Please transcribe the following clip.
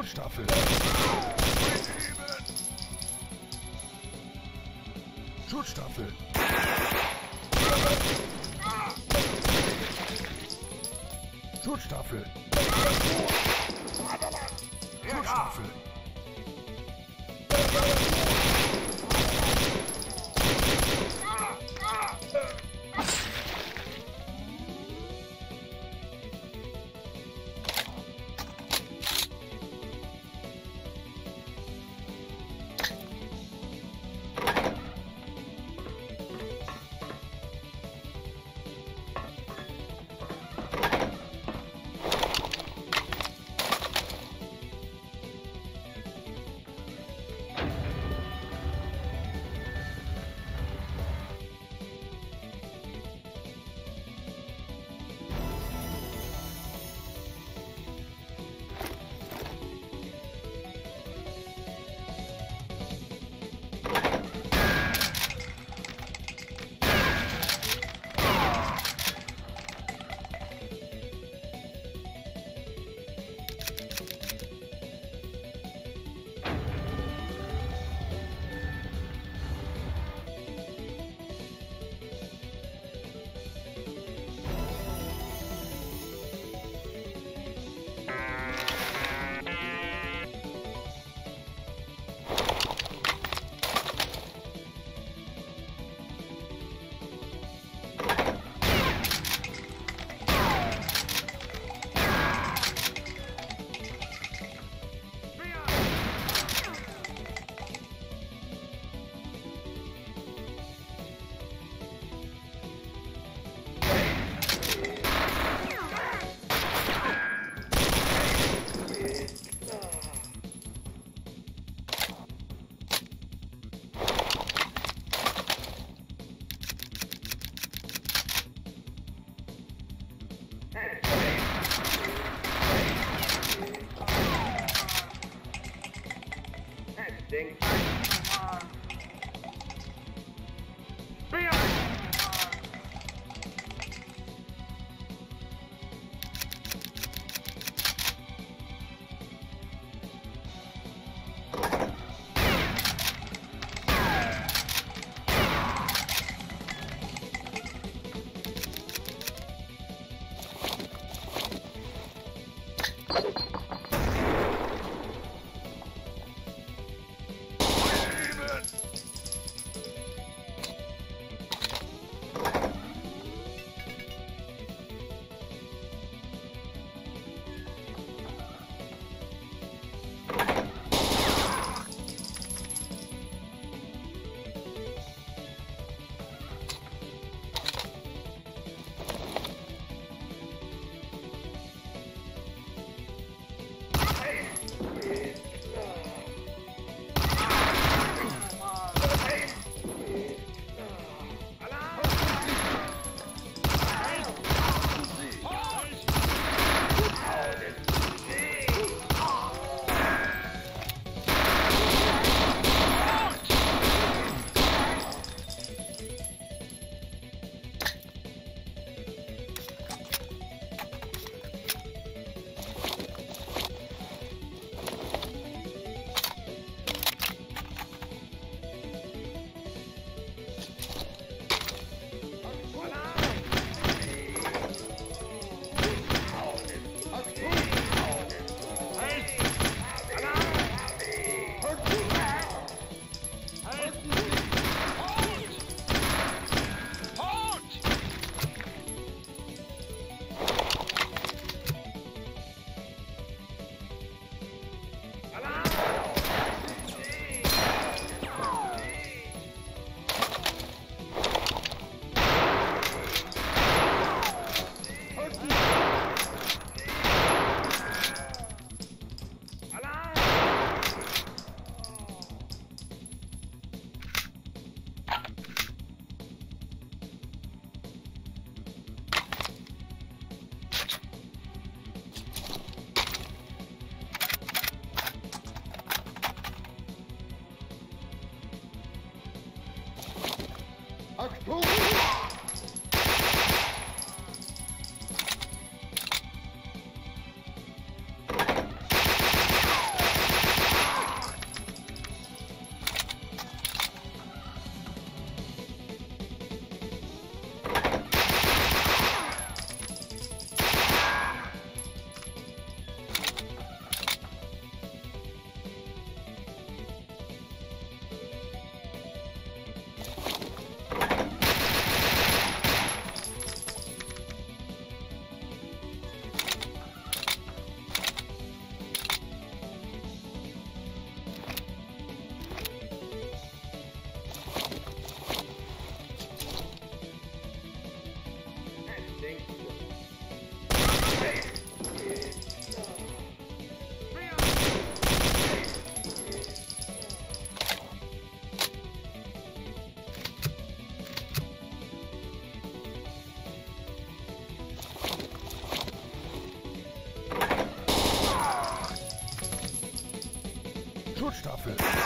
Schutzstaffel. Schutzstaffel. Schutzstaffel. Achtung! Schutzstaffel.